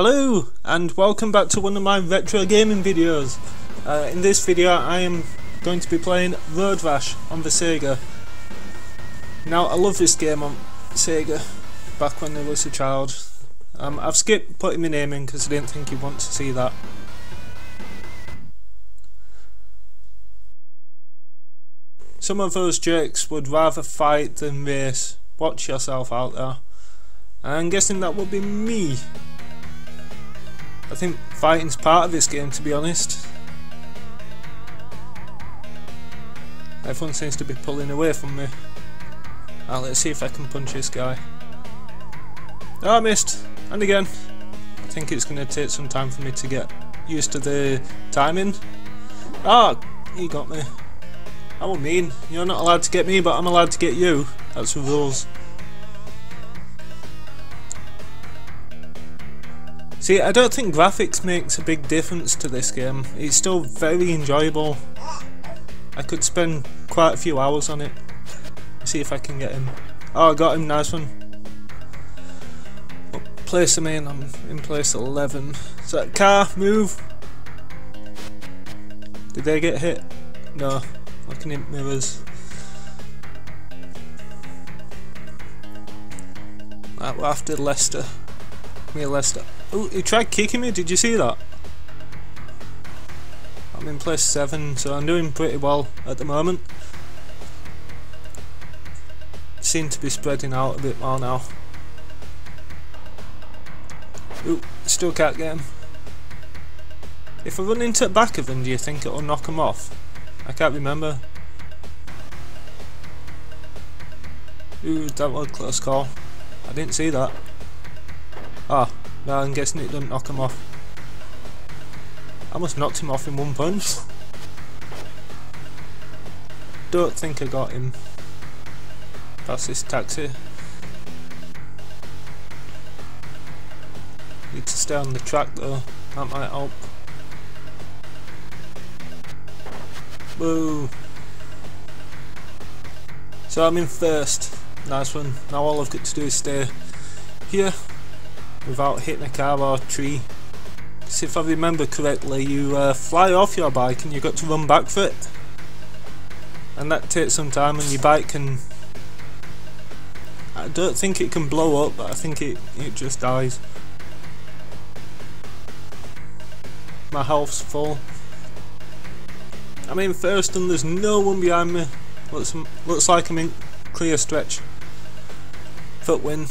Hello and welcome back to one of my retro gaming videos. Uh, in this video I am going to be playing Road Rash on the Sega. Now I love this game on Sega back when I was a child. Um, I've skipped putting my name in because I didn't think you'd want to see that. Some of those jerks would rather fight than race. Watch yourself out there. I'm guessing that would be me. I think fighting's part of this game to be honest. Everyone seems to be pulling away from me. Now let's see if I can punch this guy. Oh, I missed! And again. I think it's going to take some time for me to get used to the timing. Ah, oh, he got me. I will mean. You're not allowed to get me, but I'm allowed to get you. That's the rules. See, I don't think graphics makes a big difference to this game. It's still very enjoyable. I could spend quite a few hours on it. See if I can get him. Oh, I got him, nice one. Place I in? I'm in place 11. Is that car? Move! Did they get hit? No. Looking at mirrors. Right, we're after Lester. Come here, Lester. Oh, he tried kicking me, did you see that? I'm in place 7, so I'm doing pretty well at the moment. Seem to be spreading out a bit more now. Ooh, still can't get him. If I run into the back of him, do you think it'll knock him off? I can't remember. Ooh, that was a close call. I didn't see that. Ah, no, I'm guessing it didn't knock him off. I must knocked him off in one punch. Don't think I got him. That's this taxi. Need to stay on the track though, that might help. Woo! So I'm in first. Nice one. Now all I've got to do is stay here without hitting a car or a tree. If I remember correctly, you uh, fly off your bike and you've got to run back for it. And that takes some time and your bike can... I don't think it can blow up, but I think it, it just dies. My health's full. I'm in first and there's no one behind me. Looks, looks like I'm in clear stretch. Foot win.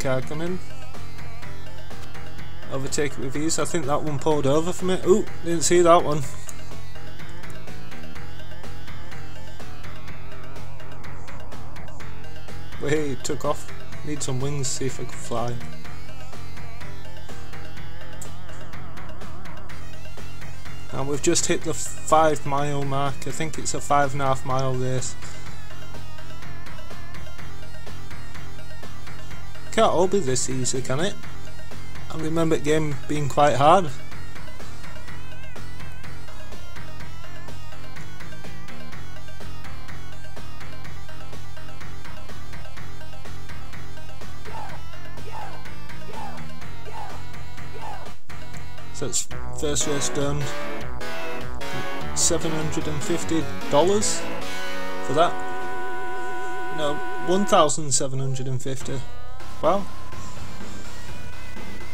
Car coming. Overtake it with ease. I think that one pulled over for me. Ooh, didn't see that one. Wait, took off. Need some wings, see if I can fly. And we've just hit the five mile mark. I think it's a five and a half mile race. Can't all be this easy, can it? I remember the game being quite hard. So it's first race done. $750 for that. No, 1750 Wow.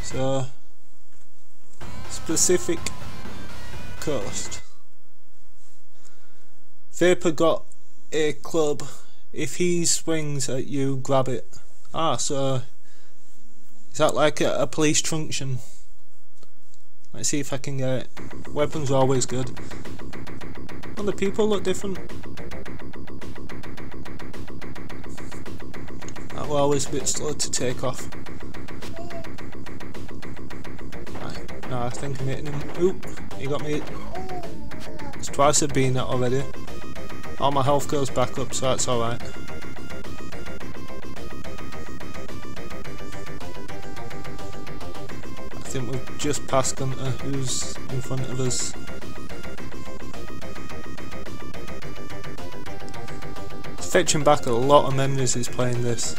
So, specific cost. Viper got a club. If he swings at you, grab it. Ah, so is that like a, a police truncheon? Let's see if I can get it. Weapons are always good. And the people look different. That were always a bit slow to take off. Right, no, I think I'm hitting him. Oop, he got me. It's twice I've been that already. All my health goes back up, so that's alright. I think we've just passed Gunter, who's in front of us. Fetching back a lot of memories he's playing this.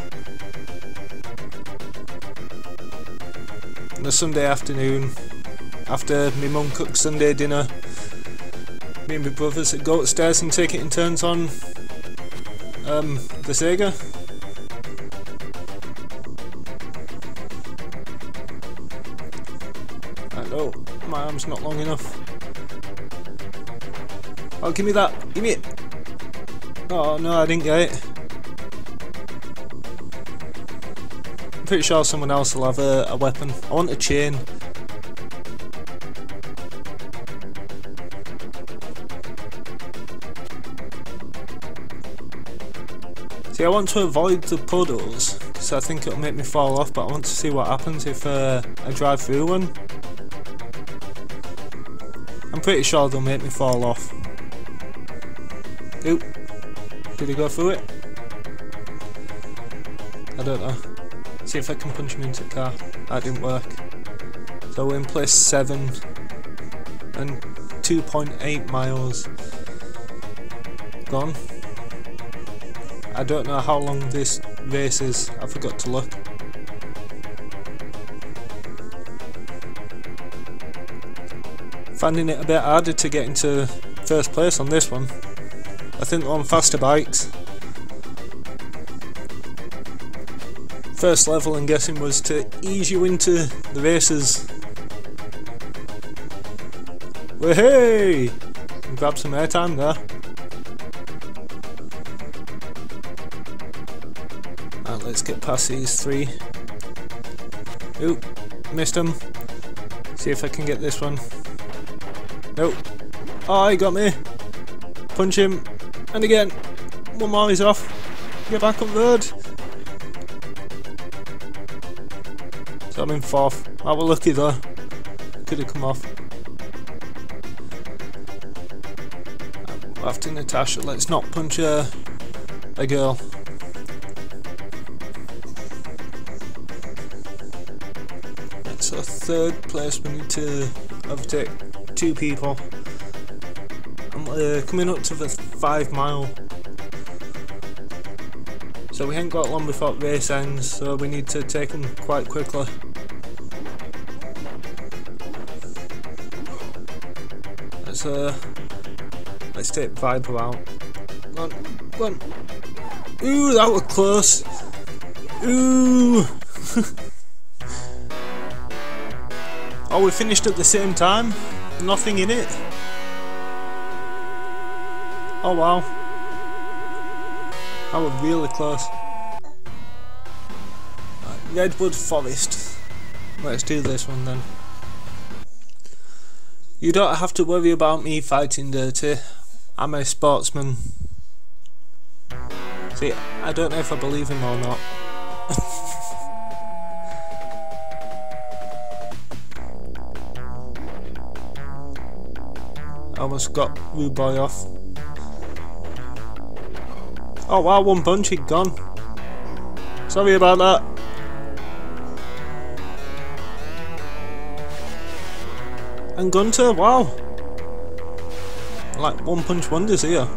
A Sunday afternoon after my mum cooks Sunday dinner. Me and my brothers go upstairs and take it in turns on um, the Sega. Know my arm's not long enough. Oh, give me that! Give me it! Oh no, I didn't get it. Pretty sure someone else will have a, a weapon. I want a chain. See, I want to avoid the puddles because I think it'll make me fall off, but I want to see what happens if uh, I drive through one. I'm pretty sure they'll make me fall off. Oop. Did he go through it? I don't know. See if I can punch him into the car. That didn't work. So we're in place 7 and 2.8 miles gone. I don't know how long this race is, I forgot to look. Finding it a bit harder to get into first place on this one. I think on faster bikes. First level I'm guessing was to ease you into the races. Well, hey! Grab some airtime there. Right, let's get past these three. Oop, missed him. See if I can get this one. Nope. Oh, he got me. Punch him. And again, one more he's off. Get back on third. So I'm in fourth. I was lucky though. Could have come off. After Natasha, let's not punch a, a girl. So third place we need to overtake two people. I'm uh, coming up to the five mile. So we ain't got long before the race ends, so we need to take them quite quickly. Uh, let's take Viper out. Come on, come on. Ooh, that was close. Ooh. oh, we finished at the same time. Nothing in it. Oh wow. That was really close. Right, Redwood Forest. Let's do this one then. You don't have to worry about me fighting dirty. I'm a sportsman. See, I don't know if I believe him or not. Almost got Boy off. Oh wow, one punch, he'd gone. Sorry about that. And Gunter, wow. Like one punch wonders here.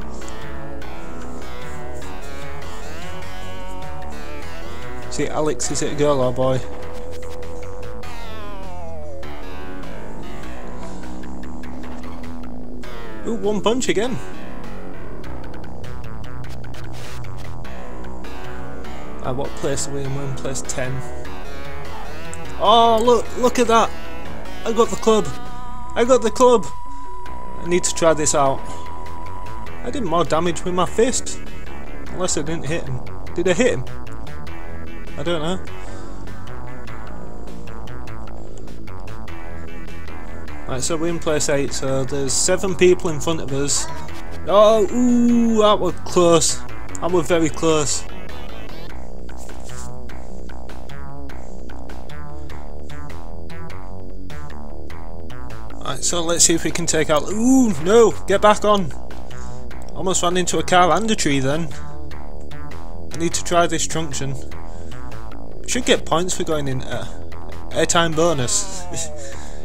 See, Alex, is it a girl or boy? Ooh, one punch again. At what place are we in? We're in place 10. Oh, look, look at that. I got the club. I got the club. I need to try this out. I did more damage with my fist. Unless I didn't hit him. Did I hit him? I don't know. Right, so we're in place 8, so there's 7 people in front of us. Oh, ooh, that was close. That was very close. Right, so let's see if we can take out... Ooh, no! Get back on! Almost ran into a car and a tree then. I need to try this truncheon. Should get points for going in uh, airtime bonus.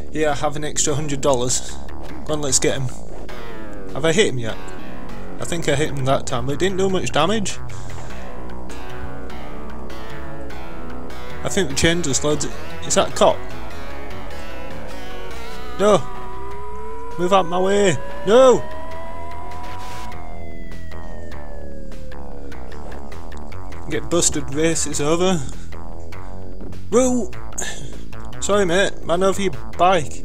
yeah, I have an extra hundred dollars. Go on, let's get him. Have I hit him yet? I think I hit him that time, but it didn't do much damage. I think the chain just loads. Is that cop? No! Move out my way! No! Get busted, race is over. Whoa! Sorry mate, man over your bike.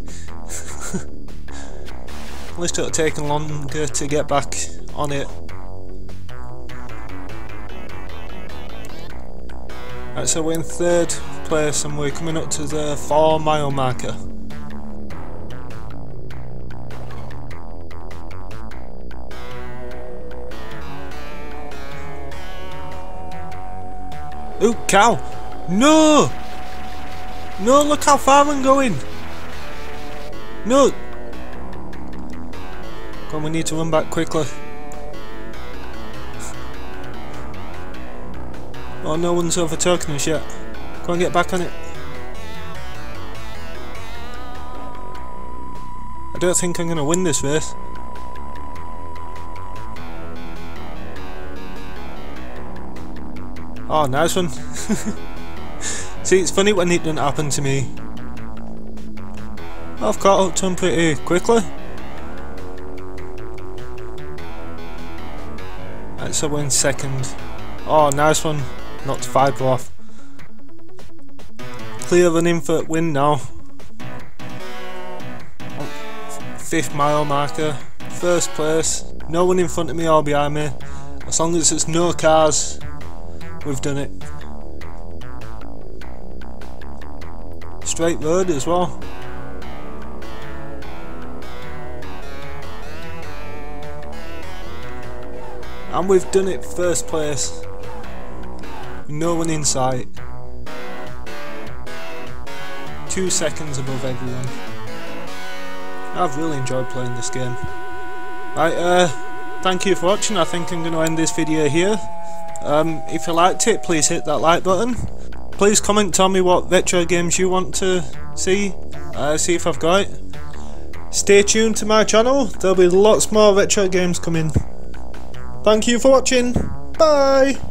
At least it'll take longer to get back on it. Right, so we're in third place and we're coming up to the 4 mile marker. Ooh, cow! No! No, look how far I'm going! No! Come on, we need to run back quickly. Oh, no one's overtaken us yet. And get back on it. I don't think I'm going to win this race. Oh, nice one. See, it's funny when it doesn't happen to me. I've caught up to him pretty quickly. Right, so we're in second. Oh, nice one. Knocked Viper off. Clear running for win now. Fifth mile marker. First place. No one in front of me or behind me. As long as there's no cars, we've done it. Straight road as well. And we've done it first place no one in sight. Two seconds above everyone. I've really enjoyed playing this game. Right, uh, thank you for watching. I think I'm going to end this video here. Um, if you liked it, please hit that like button. Please comment, tell me what retro games you want to see. Uh, see if I've got it. Stay tuned to my channel. There'll be lots more retro games coming. Thank you for watching. Bye!